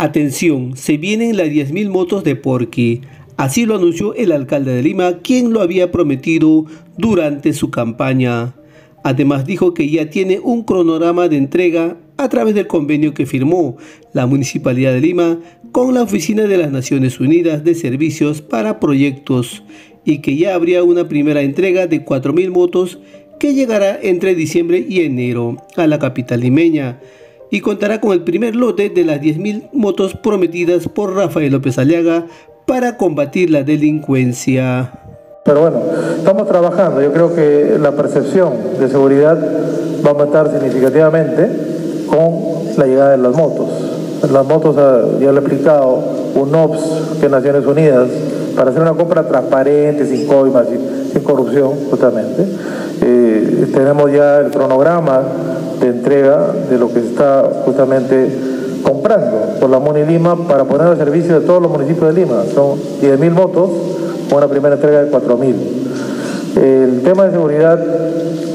Atención, se vienen las 10.000 motos de Porqui. Así lo anunció el alcalde de Lima, quien lo había prometido durante su campaña. Además dijo que ya tiene un cronograma de entrega a través del convenio que firmó la Municipalidad de Lima con la Oficina de las Naciones Unidas de Servicios para Proyectos y que ya habría una primera entrega de 4.000 motos que llegará entre diciembre y enero a la capital limeña y contará con el primer lote de las 10.000 motos prometidas por Rafael López Aliaga para combatir la delincuencia. Pero bueno, estamos trabajando. Yo creo que la percepción de seguridad va a aumentar significativamente con la llegada de las motos. Las motos, ah, ya lo he explicado, un OPS que Naciones Unidas, para hacer una compra transparente, sin coimas, sin, corrupción, justamente. Tenemos ya el cronograma de entrega de lo que está justamente comprando por la MUNI Lima para poner al servicio de todos los municipios de Lima. Son 10.000 motos con una primera entrega de 4.000. El tema de seguridad,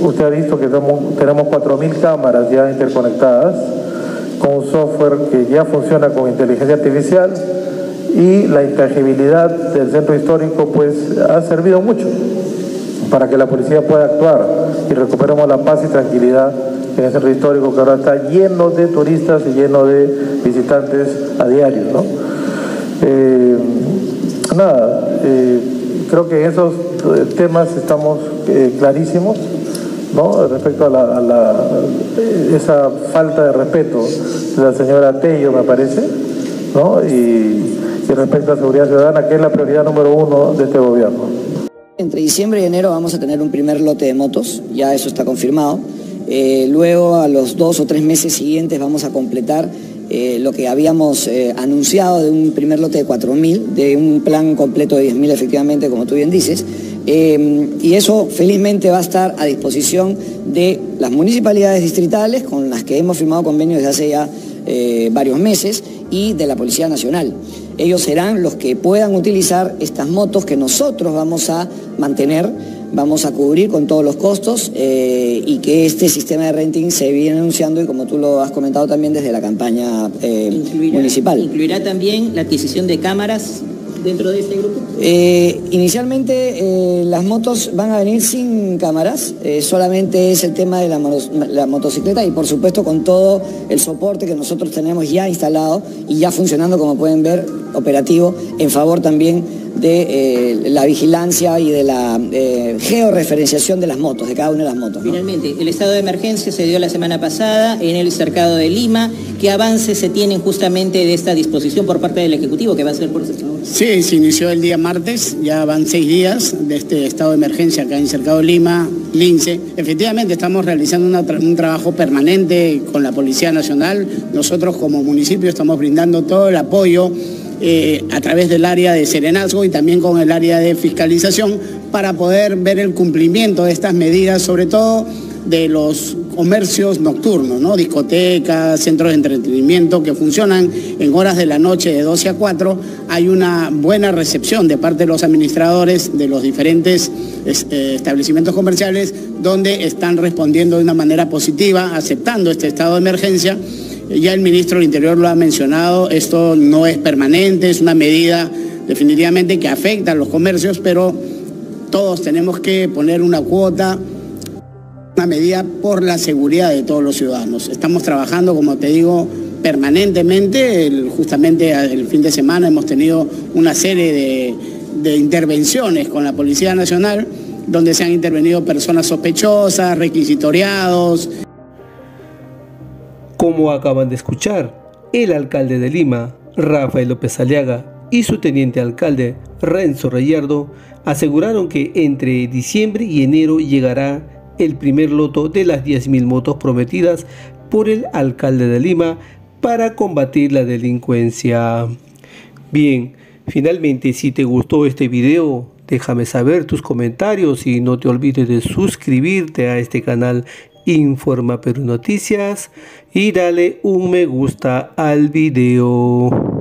usted ha visto que tenemos 4.000 cámaras ya interconectadas con un software que ya funciona con inteligencia artificial y la intangibilidad del centro histórico pues ha servido mucho para que la policía pueda actuar y recuperemos la paz y tranquilidad en centro histórico que ahora está lleno de turistas y lleno de visitantes a diario. ¿no? Eh, nada, eh, creo que en esos eh, temas estamos clarísimos ¿no? respecto a, la, esa falta de respeto de la señora Tello, me parece, ¿no? y, y respecto a seguridad ciudadana, que es la prioridad número uno de este gobierno. Entre diciembre y enero vamos a tener un primer lote de motos, ya eso está confirmado. Eh, luego, a los dos o tres meses siguientes, vamos a completar eh, lo que habíamos eh, anunciado de un primer lote de 4.000, de un plan completo de 10.000 efectivamente, como tú bien dices. y eso felizmente va a estar a disposición de las municipalidades distritales con las que hemos firmado convenios desde hace ya varios meses y de la Policía Nacional. Ellos serán los que puedan utilizar estas motos que nosotros vamos a mantener vamos a cubrir con todos los costos eh, y que este sistema de renting se viene anunciando y como tú lo has comentado también desde la campaña eh, municipal. ¿Incluirá también la adquisición de cámaras dentro de este grupo? Eh, inicialmente las motos van a venir sin cámaras, solamente es el tema de la, la, motocicleta y por supuesto con todo el soporte que nosotros tenemos ya instalado y ya funcionando como pueden ver operativo en favor también de eh, la vigilancia y de la eh, georreferenciación de las motos, de cada una de las motos. Finalmente, el estado de emergencia se dio la semana pasada en el cercado de Lima. ¿Qué avances se tienen justamente de esta disposición por parte del Ejecutivo que va a ser por Sí, se inició el día martes, ya van seis días de este estado de emergencia acá en Cercado de Lima, Lince. Efectivamente, estamos realizando un trabajo permanente con la Policía Nacional. Nosotros como municipio estamos brindando todo el apoyo eh, a través del área de serenazgo y también con el área de fiscalización para poder ver el cumplimiento de estas medidas, sobre todo de los comercios nocturnos, ¿no? discotecas, centros de entretenimiento que funcionan en horas de la noche de 12 a 4, hay una buena recepción de parte de los administradores de los diferentes eh, establecimientos comerciales donde están respondiendo de una manera positiva, aceptando este estado de emergencia ya el ministro del Interior lo ha mencionado, esto no es permanente, es una medida definitivamente que afecta a los comercios, pero todos tenemos que poner una cuota, una medida por la seguridad de todos los ciudadanos. Estamos trabajando, como te digo, permanentemente, justamente el fin de semana hemos tenido una serie de, de intervenciones con la Policía Nacional, donde se han intervenido personas sospechosas, requisitoriados. Como acaban de escuchar, el alcalde de Lima, Rafael López Aliaga, y su teniente alcalde, Renzo Reyardo, aseguraron que entre diciembre y enero llegará el primer loto de las 10.000 motos prometidas por el alcalde de Lima para combatir la delincuencia. Bien, finalmente si te gustó este video, déjame saber tus comentarios y no te olvides de suscribirte a este canal Informa Perú Noticias y dale un me gusta al video.